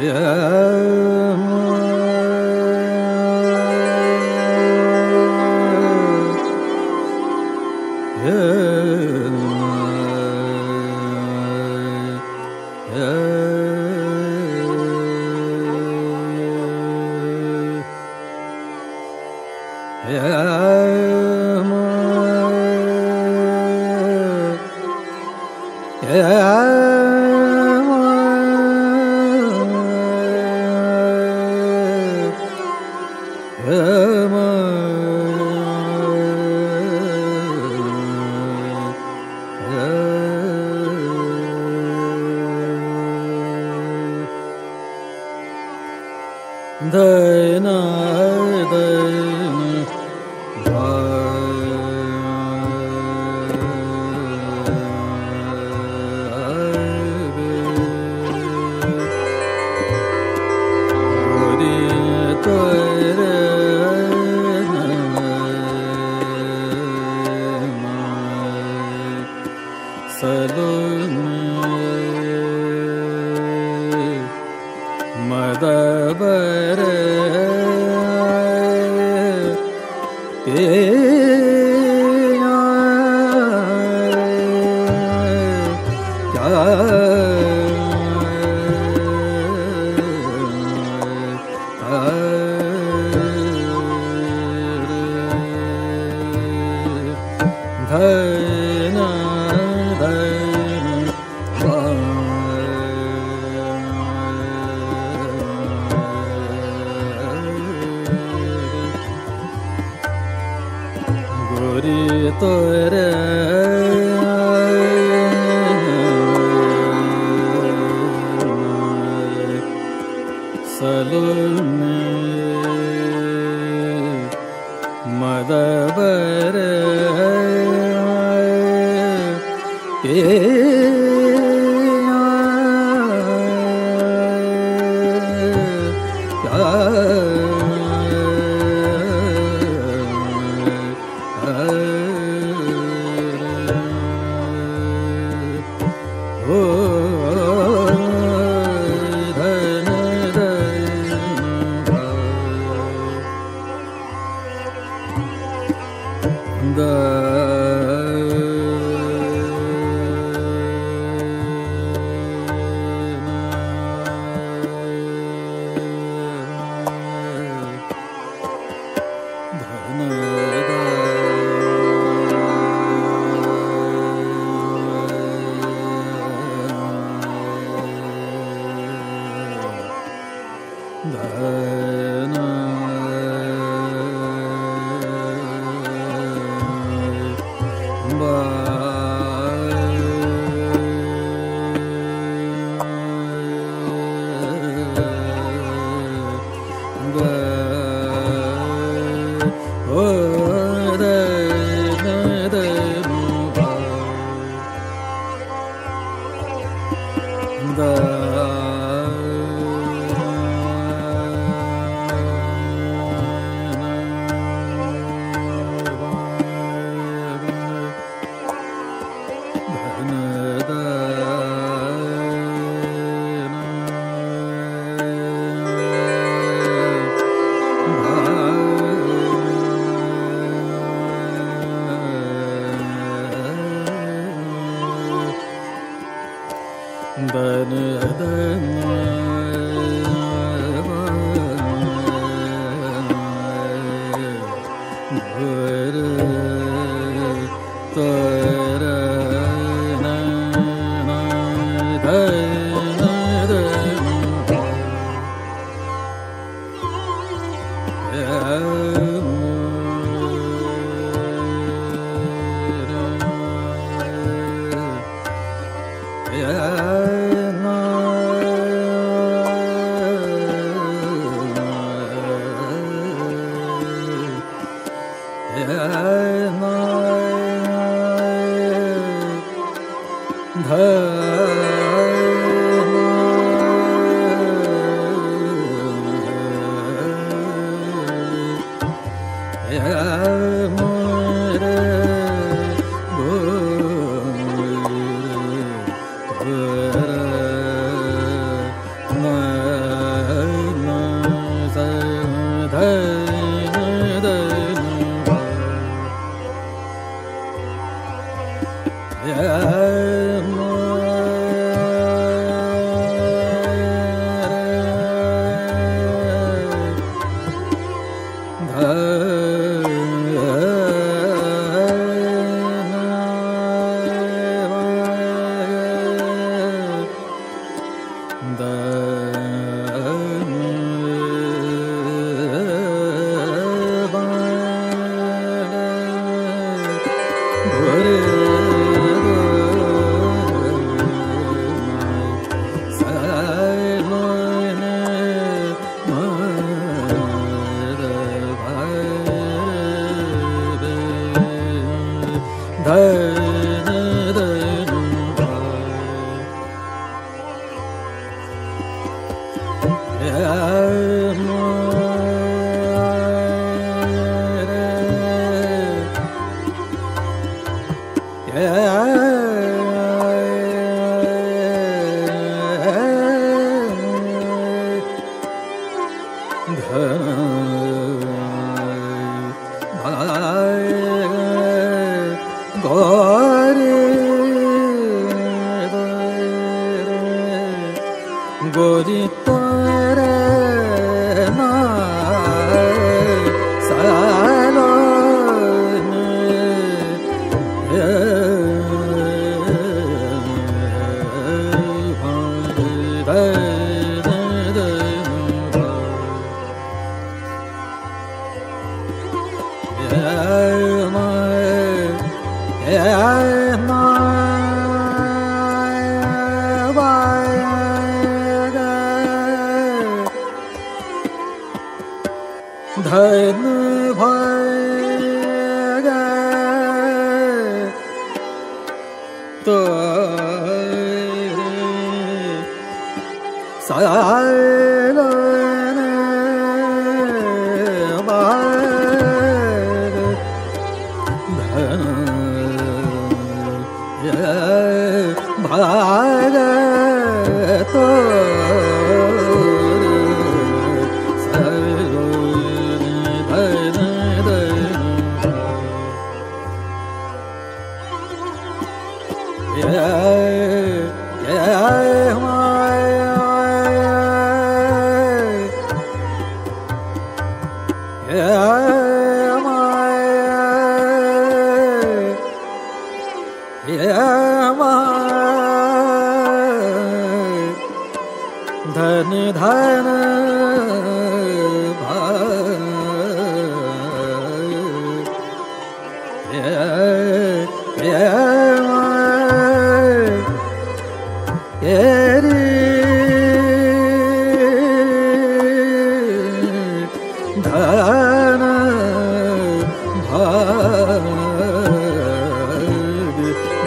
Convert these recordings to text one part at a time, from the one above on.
Yeah. 耶。え Yeah. yeah, yeah.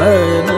哎，那。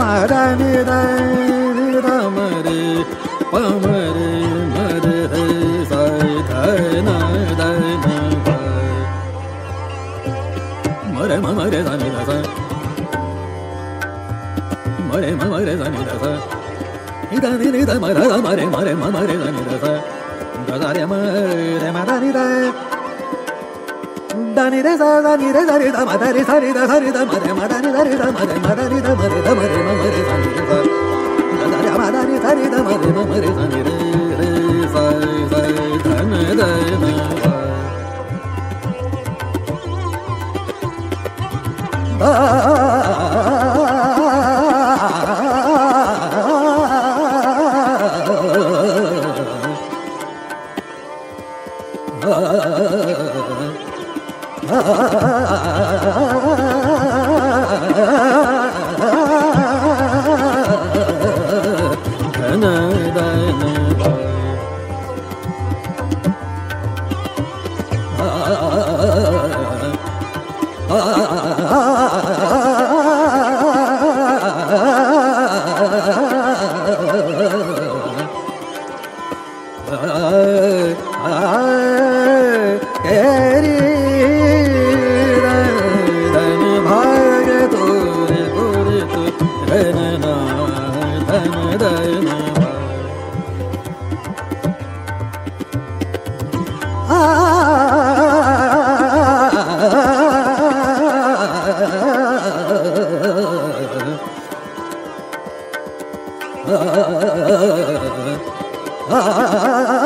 ಮರ ನಿರಿ ರಮ ರೇ ಪಮ ರೇ ಮರ ಹೇ ಸೈ ಧನ ಧನ ಮರ ಮರ ಧನಿ ರಸ ಮರೆ ಮರೆ ಧನಿ ರಸ ಇದ ನಿರಿದ ಮರ ಮರೆ ಮರೆ ಮರೆ ಧನಿ ರಸ ಗದ ರೆ ಮರೆ ಮರ ನಿರ dani re sa da ni re da re da ma da re sa re da sa re da ma da ma da re da re da ma da ma da re da ma re da ma re ma re sa ni re sa da da re ma da re sa re da ma re ma re sa ni re re sa sa da ne da ma sa da. 啊啊啊啊啊啊啊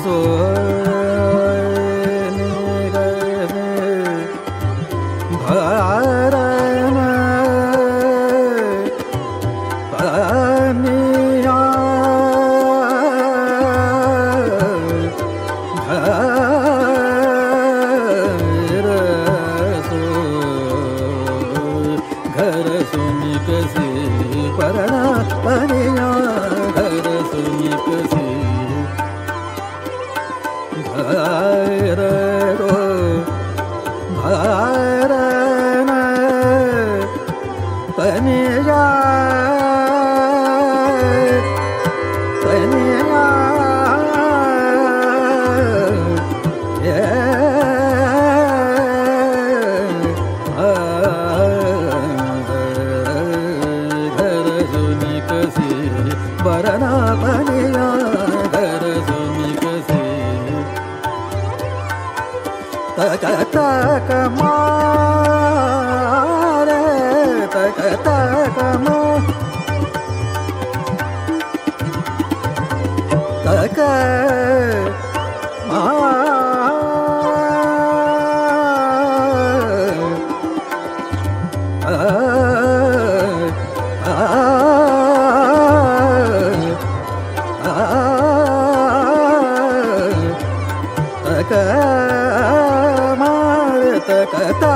azul.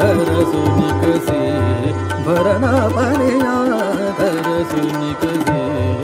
धर सुनिक से भरना पड़या धर सुनिक से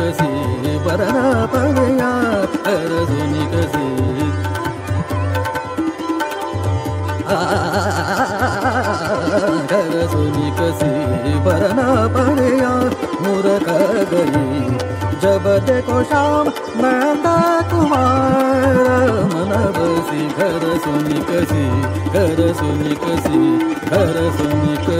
भरना पया के सो के भरना पडया मूर् की जो शा मा कुहारी करसुनि की गर सुनि कसि हर सोनि के